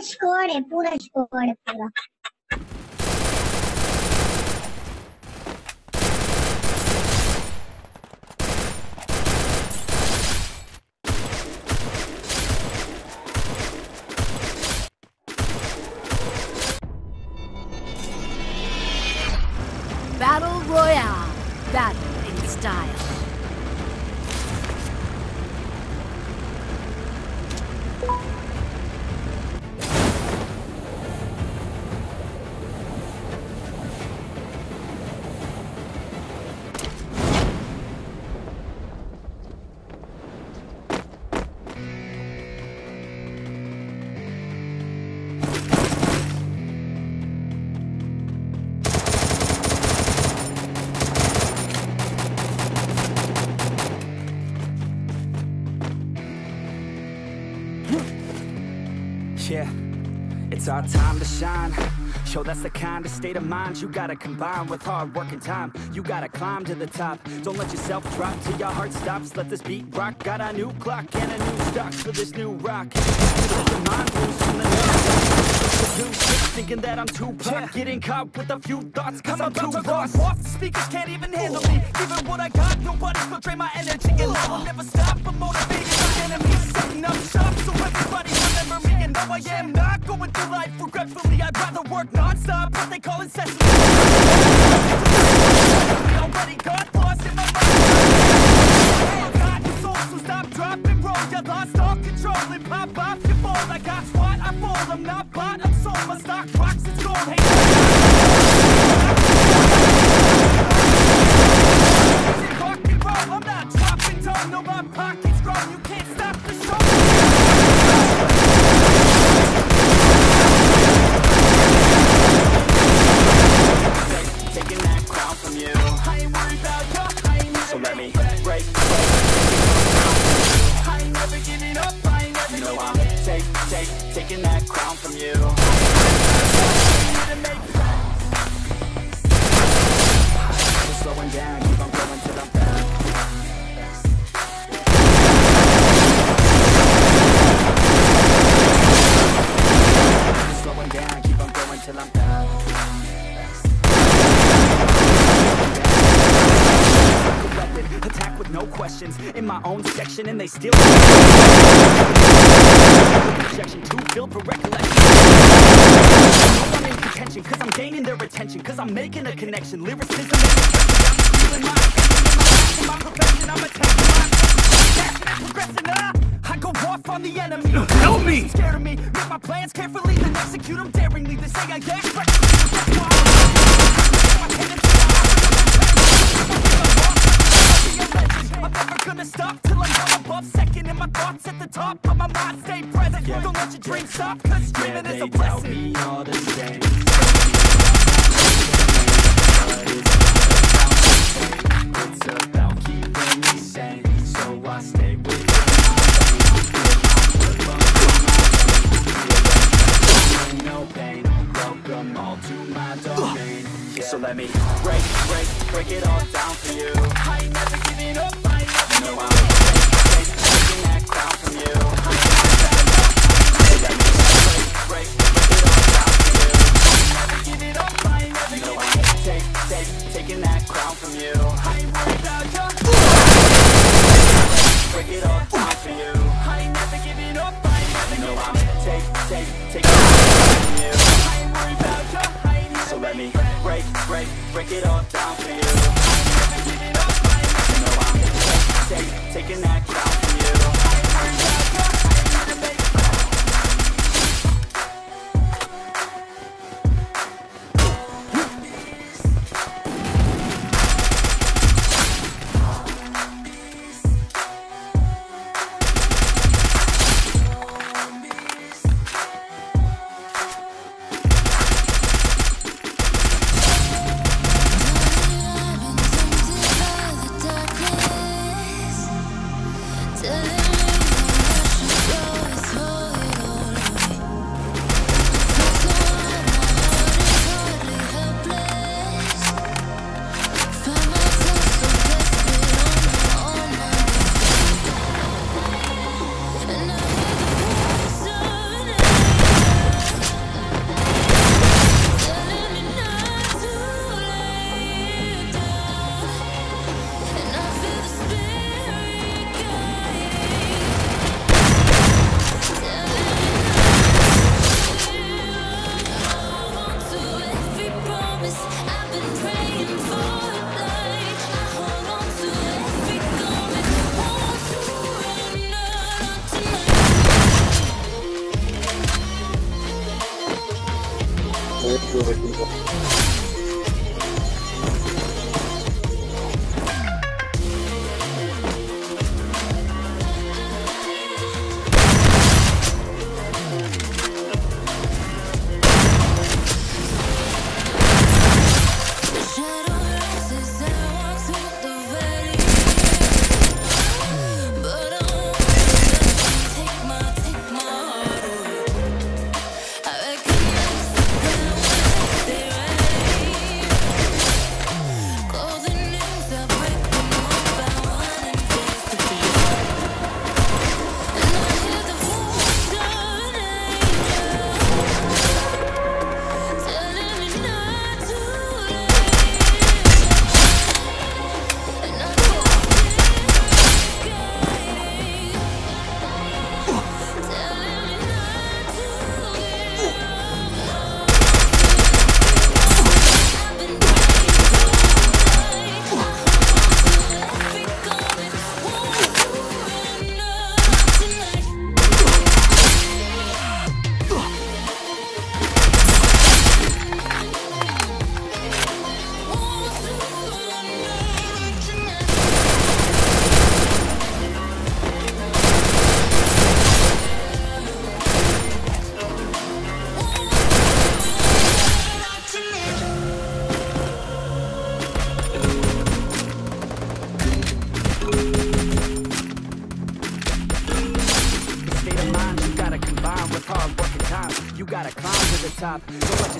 Squad है पूरा squad है पूरा Battle Royale. Battle in style. Yeah, it's our time to shine. Show that's the kind of state of mind you gotta combine with hard work and time. You gotta climb to the top. Don't let yourself drop till your heart stops. Let this beat rock. Got a new clock and a new stock for this new rock. Set your mind loose from the nerves. Thinking that I'm too pop, getting caught with a few thoughts cause I'm, too lost. Off, the speakers can't even handle me. Even what I got, nobody's gonna drain my energy, and I will never stop. I'm motivating my enemies, setting up shop so everybody remember me. And no, I am not going through life regretfully. I'd rather work non-stop, what they call incessantly. My own section and they still projection too filled for recollection. I'm in contention cause I'm gaining their attention cause I'm making a connection. Lyricism. Is I'm feeling my my profession I'm attacking my passion and progressing ah, I go off on the enemy. Help me. Scared of me. Make my plans carefully then execute them daringly. They say I act recklessly that's why my thoughts at the top, but my mind. Stay present. Don't let your dreams stop, cause dreaming is a blessing all the same It's about keeping me sane So I stay with no all to my So let me break, break, break it all down for you break, break, break it all down Shadow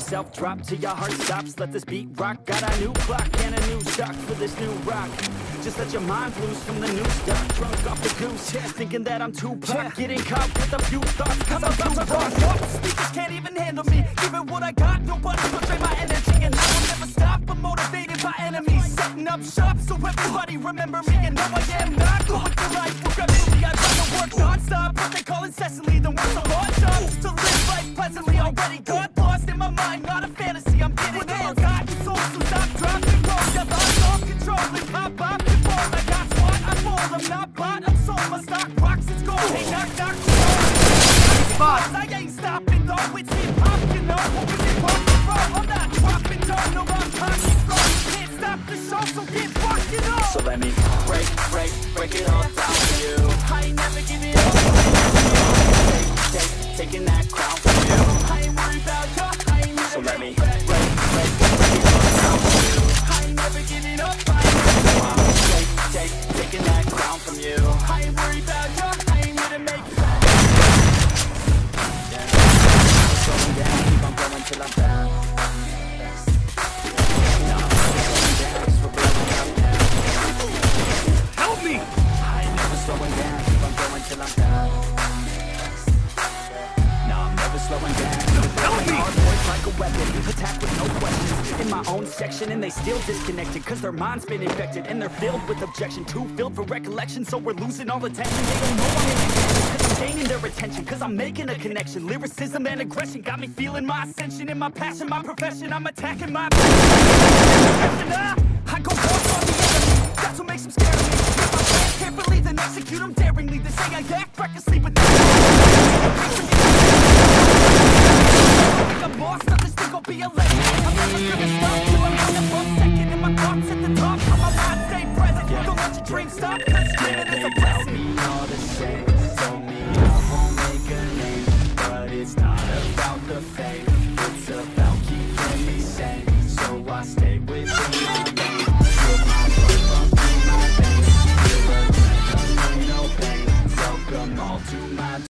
yourself drop till your heart stops. Let this beat rock. Got a new clock and a new shock for this new rock. Just let your mind loose from the new stock. Drunk off the goose, yeah, thinking that I'm too pop. Getting caught with a few thoughts, cause I'm too rock. Speakers can't even handle me. Giving what I got, nobody will drain my energy. And I will never stop. I'm motivated by. Setting up shop so everybody remember me. And no, I am not going through life regretfully. I'd rather work non-stop, what they call incessantly. Than work a hard job to live life pleasantly. Already got lost in my mind, not a fantasy. Take, taking that crown my own section, and they still disconnected, cause their mind's been infected, and they're filled with objection, too filled for recollection, so we're losing all attention. They don't know I'm in Cause I'm gaining their attention, cause I'm making a connection. Lyricism and aggression got me feeling my ascension in my passion, my profession. I'm attacking my. Ah, I go hard on the enemy. That's what makes them scared of me. Live my plans carefully, then execute them daringly. They say I act recklessly, but